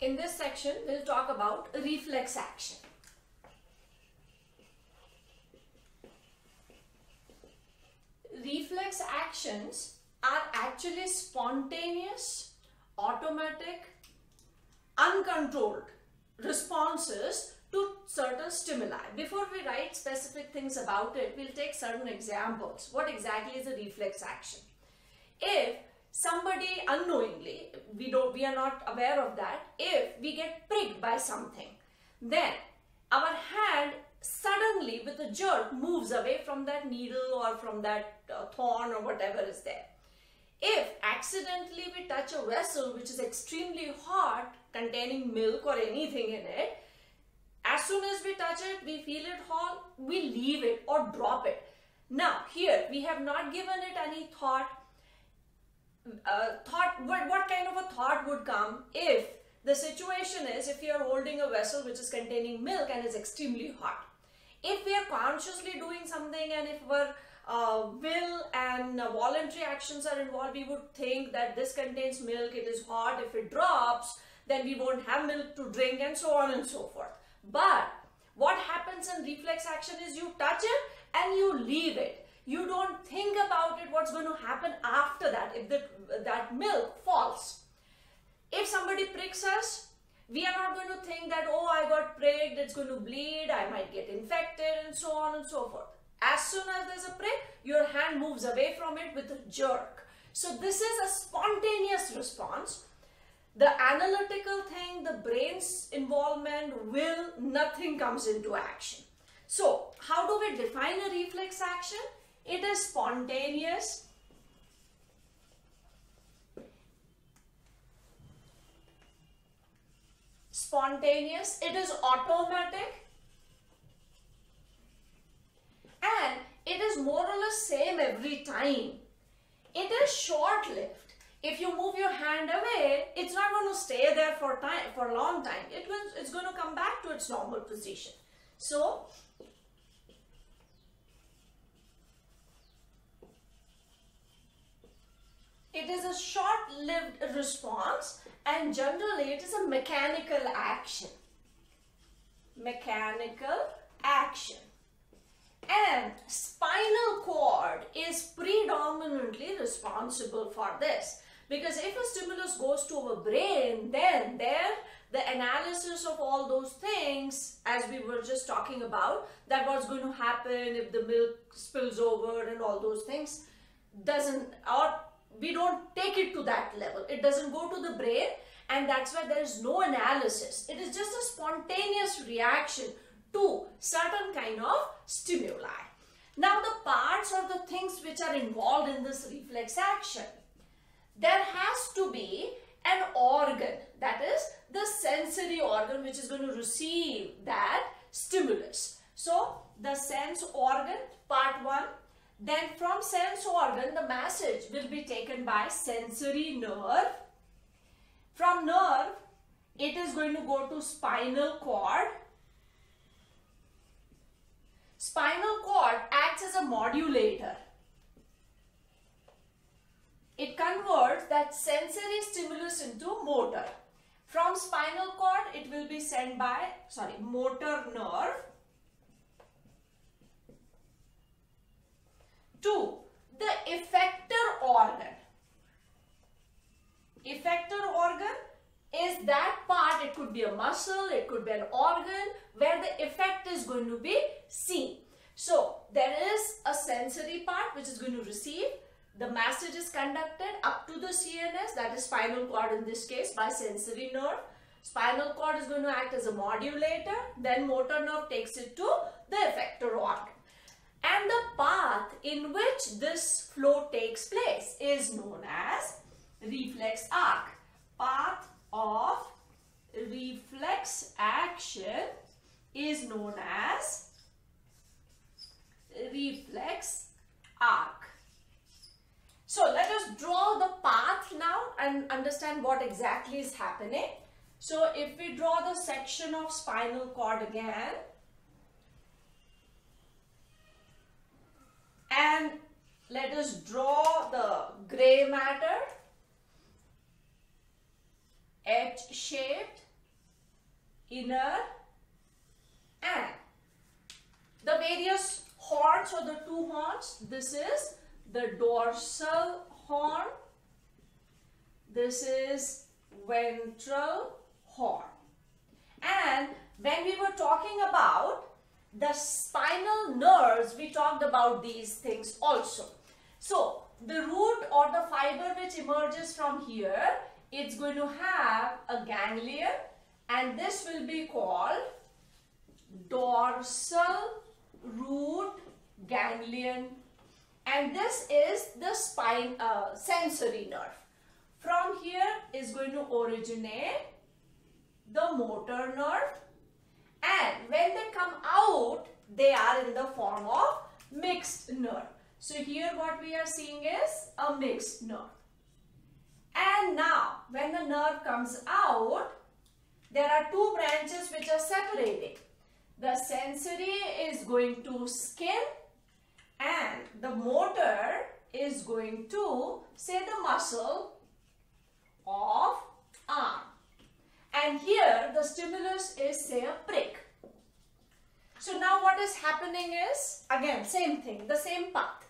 in this section, we'll talk about reflex action. Reflex actions are actually spontaneous, automatic, uncontrolled responses to certain stimuli. Before we write specific things about it, we'll take certain examples. What exactly is a reflex action? If somebody unknowingly, we don't, we are not aware of that, if we get pricked by something, then our hand suddenly with a jerk moves away from that needle or from that uh, thorn or whatever is there. If accidentally we touch a vessel which is extremely hot containing milk or anything in it, as soon as we touch it, we feel it hot, we leave it or drop it. Now here we have not given it any thought. Uh, thought what, what kind of a thought would come if the situation is if you are holding a vessel which is containing milk and is extremely hot. If we are consciously doing something and if our uh, will and uh, voluntary actions are involved, we would think that this contains milk, it is hot, if it drops, then we won't have milk to drink and so on and so forth. But what happens in reflex action is you touch it and you leave it. You don't think about it, what's going to happen after that if the, that milk falls. If somebody pricks us, we are not going to think that, oh, I got pricked, it's going to bleed, I might get infected, and so on and so forth. As soon as there's a prick, your hand moves away from it with a jerk. So this is a spontaneous response. The analytical thing, the brain's involvement, will, nothing comes into action. So how do we define a reflex action? It is spontaneous, spontaneous, it is automatic and it is more or less same every time. It is short-lived. If you move your hand away, it's not going to stay there for time for a long time. It will, it's going to come back to its normal position. So, it is a short-lived response and generally it is a mechanical action. Mechanical action. And spinal cord is predominantly responsible for this. Because if a stimulus goes to our brain, then there the analysis of all those things, as we were just talking about, that what's going to happen if the milk spills over and all those things, doesn't, or we don't take it to that level. It doesn't go to the brain and that's why there is no analysis. It is just a spontaneous reaction to certain kind of stimuli. Now the parts or the things which are involved in this reflex action. There has to be an organ that is the sensory organ which is going to receive that stimulus. So the sense organ part 1 then from sense organ, the message will be taken by sensory nerve. From nerve, it is going to go to spinal cord. Spinal cord acts as a modulator. It converts that sensory stimulus into motor. From spinal cord, it will be sent by, sorry, motor nerve to the effector organ. Effector organ is that part, it could be a muscle, it could be an organ where the effect is going to be seen. So, there is a sensory part which is going to receive. The message is conducted up to the CNS, that is spinal cord in this case, by sensory nerve. Spinal cord is going to act as a modulator, then motor nerve takes it to the effector organ and the path in which this flow takes place is known as reflex arc. Path of reflex action is known as reflex arc. So let us draw the path now and understand what exactly is happening. So if we draw the section of spinal cord again, and let us draw the gray matter H shaped inner and the various horns or the two horns. This is the dorsal horn. This is ventral horn. And when we were talking about the spinal nerves, we talked about these things also. So, the root or the fiber which emerges from here, it's going to have a ganglion and this will be called dorsal root ganglion and this is the spine uh, sensory nerve. From here is going to originate the motor nerve and when they come out they are in the form of mixed nerve. So here what we are seeing is a mixed nerve. And now when the nerve comes out there are two branches which are separating. The sensory is going to skin and the motor is going to say the muscle of arm. And here the stimulus is say a prick. So now what is happening is again same thing, the same path.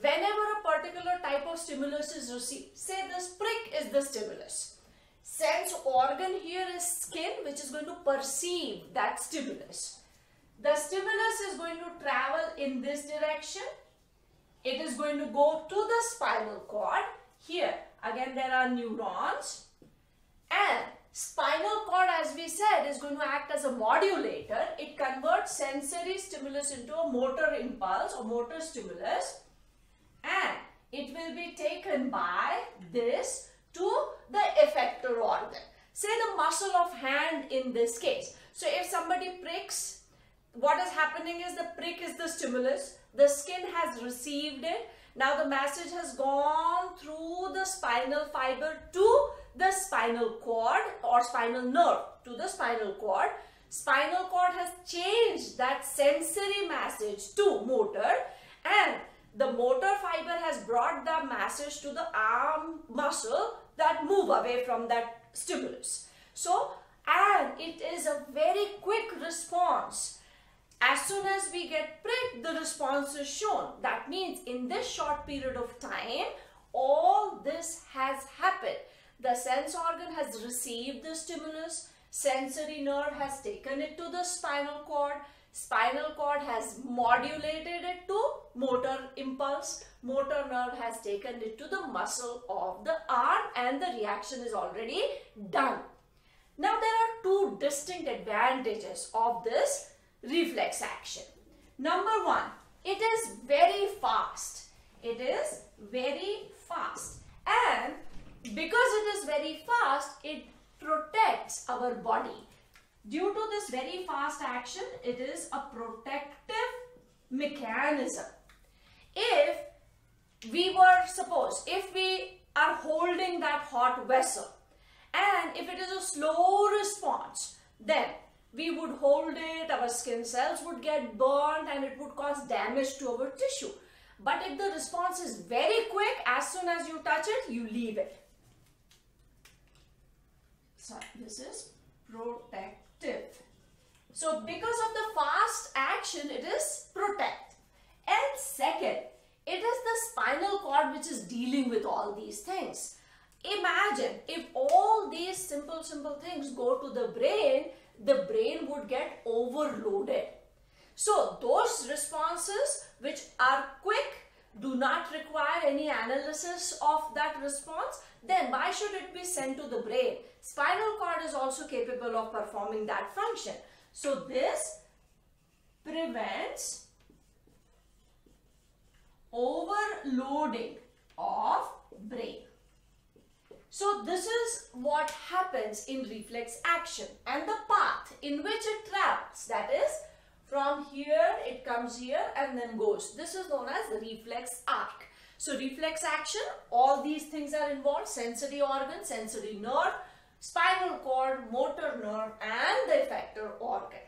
Whenever a particular type of stimulus is received, say this prick is the stimulus. Sense organ here is skin which is going to perceive that stimulus. The stimulus is going to travel in this direction. It is going to go to the spinal cord. Here again there are neurons and Spinal cord as we said is going to act as a modulator. It converts sensory stimulus into a motor impulse or motor stimulus and it will be taken by this to the effector organ. Say the muscle of hand in this case. So if somebody pricks, what is happening is the prick is the stimulus. The skin has received it. Now the message has gone through the spinal fiber to the spinal cord or spinal nerve to the spinal cord. Spinal cord has changed that sensory message to motor and the motor fiber has brought the message to the arm muscle that move away from that stimulus. So, and it is a very quick response. As soon as we get pricked, the response is shown. That means in this short period of time, all this has happened. The sense organ has received the stimulus, sensory nerve has taken it to the spinal cord, spinal cord has modulated it to motor impulse, motor nerve has taken it to the muscle of the arm and the reaction is already done. Now there are two distinct advantages of this reflex action. Number one, it is very fast. It is very fast and because it is very fast, it protects our body. Due to this very fast action, it is a protective mechanism. If we were, suppose, if we are holding that hot vessel and if it is a slow response, then we would hold it, our skin cells would get burned and it would cause damage to our tissue. But if the response is very quick, as soon as you touch it, you leave it. So this is protective. So because of the fast action, it is protect. And second, it is the spinal cord which is dealing with all these things. Imagine if all these simple, simple things go to the brain, the brain would get overloaded. So those responses which are quick, do not require any analysis of that response, then why should it be sent to the brain? Spinal cord is also capable of performing that function. So this prevents overloading of brain. So this is what happens in reflex action and the path in which it travels that is from here it comes here and then goes. This is known as reflex arc. So reflex action, all these things are involved, sensory organ, sensory nerve, spinal cord, motor nerve and the effector organ.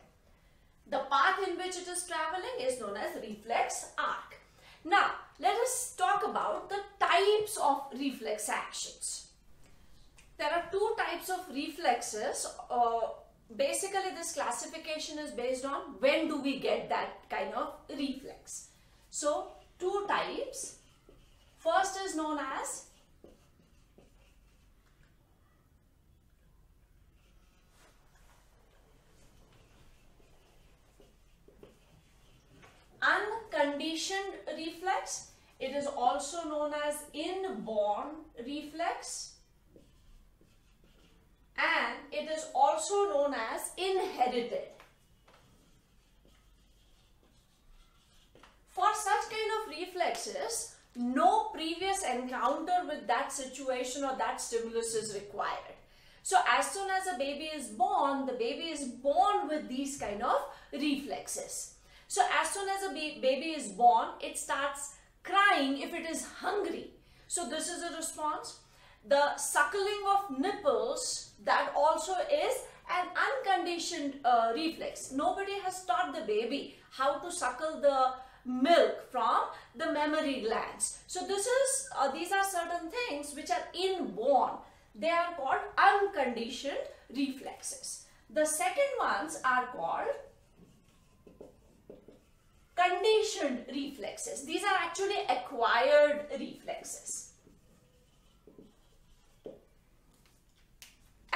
The path in which it is traveling is known as reflex arc. Now, let us talk about the types of reflex actions. There are two types of reflexes uh, basically this classification is based on when do we get that kind of reflex. So two types. First is known as unconditioned reflex. It is also known as inborn reflex and it is also known as inherited. For such kind of reflexes, no previous encounter with that situation or that stimulus is required. So as soon as a baby is born, the baby is born with these kind of reflexes. So as soon as a baby is born, it starts crying if it is hungry. So this is a response. The suckling of nipples, that also is an unconditioned uh, reflex. Nobody has taught the baby how to suckle the milk from the mammary glands. So this is, uh, these are certain things which are inborn. They are called unconditioned reflexes. The second ones are called conditioned reflexes. These are actually acquired reflexes.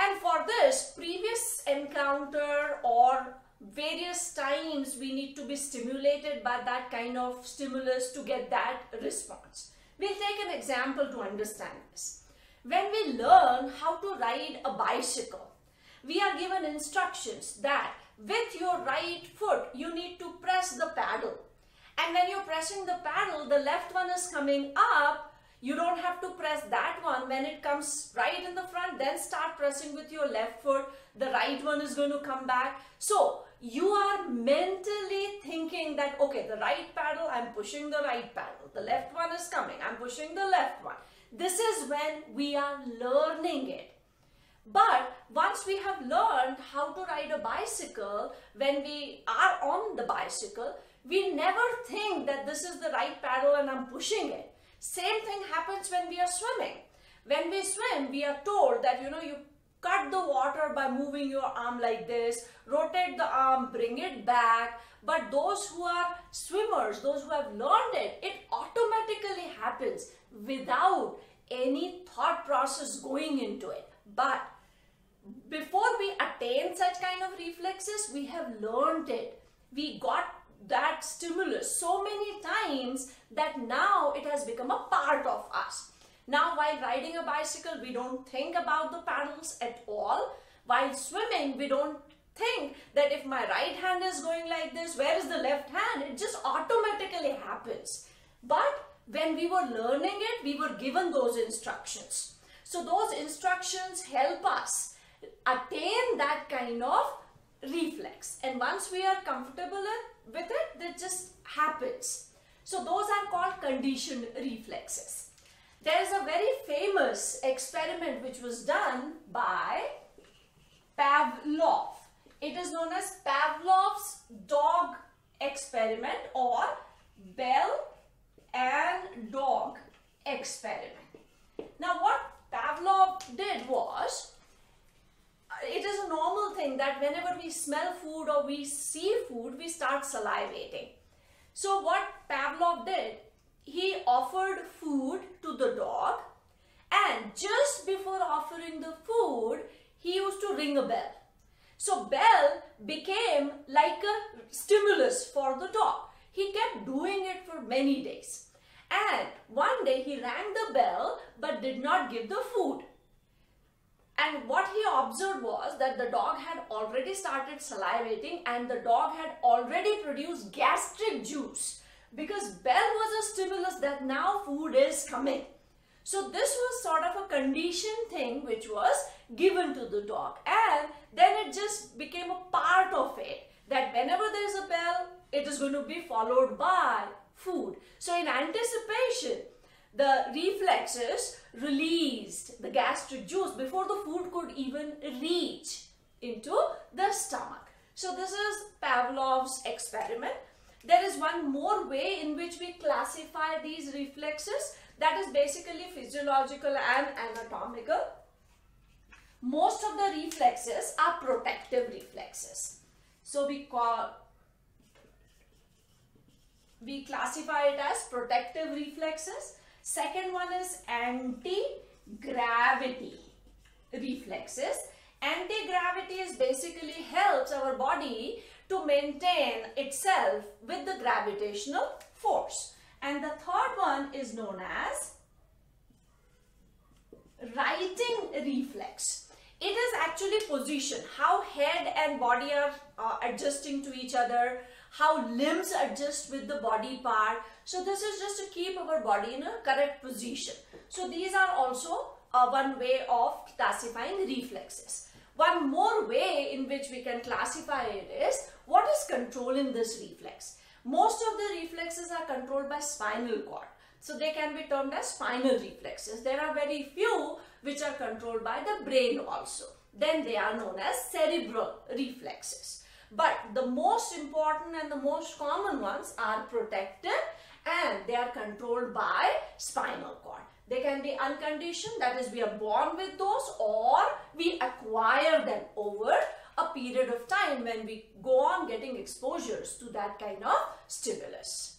And for this, previous encounter or various times we need to be stimulated by that kind of stimulus to get that response. We'll take an example to understand this. When we learn how to ride a bicycle, we are given instructions that with your right foot, you need to press the paddle. And when you're pressing the paddle, the left one is coming up. You don't have to press that one. When it comes right in the front, then start pressing with your left foot. The right one is going to come back. So, you are mentally thinking that, okay, the right paddle, I'm pushing the right paddle. The left one is coming, I'm pushing the left one. This is when we are learning it. But once we have learned how to ride a bicycle, when we are on the bicycle, we never think that this is the right paddle and I'm pushing it. Same thing happens when we are swimming. When we swim, we are told that, you know, you cut the water by moving your arm like this, rotate the arm, bring it back. But those who are swimmers, those who have learned it, it automatically happens without any thought process going into it. But before we attain such kind of reflexes, we have learned it. We got that stimulus so many times that now it has become a part of us. Now while riding a bicycle, we don't think about the paddles at all. While swimming, we don't think that if my right hand is going like this, where is the left hand? It just automatically happens. But when we were learning it, we were given those instructions. So those instructions help us attain that kind of reflex. And once we are comfortable with it, that just happens. So those are called conditioned reflexes. There is a very famous experiment which was done by Pavlov. It is known as Pavlov's dog experiment or bell and dog experiment. Now what Pavlov did was uh, it is a normal thing that whenever we smell food or we see food, we start salivating. So what Pavlov did, he offered food to the dog and just before offering the food, he used to ring a bell. So bell became like a stimulus for the dog. He kept doing it for many days. And one day he rang the bell but did not give the food. And what he observed was that the dog had already started salivating and the dog had already produced gastric juice because bell was a stimulus that now food is coming. So this was sort of a conditioned thing which was given to the dog and then it just became a part of it that whenever there is a bell, it is going to be followed by food. So in anticipation, the reflexes released the gastric juice before the food could even reach into the stomach. So this is Pavlov's experiment. There is one more way in which we classify these reflexes that is basically physiological and anatomical. most of the reflexes are protective reflexes. So we call we classify it as protective reflexes. Second one is anti-gravity reflexes. Anti-gravity is basically helps our body to maintain itself with the gravitational force. And the third one is known as righting reflex. It is actually position, how head and body are uh, adjusting to each other, how limbs adjust with the body part. So this is just to keep our body in a correct position. So these are also uh, one way of classifying reflexes. One more way in which we can classify it is what is controlling this reflex. Most of the reflexes are controlled by spinal cord. So they can be termed as spinal reflexes. There are very few which are controlled by the brain also. Then they are known as cerebral reflexes. But the most important and the most common ones are protective and they are controlled by spinal cord. They can be unconditioned, that is we are born with those or we acquire them over a period of time when we go on getting exposures to that kind of stimulus.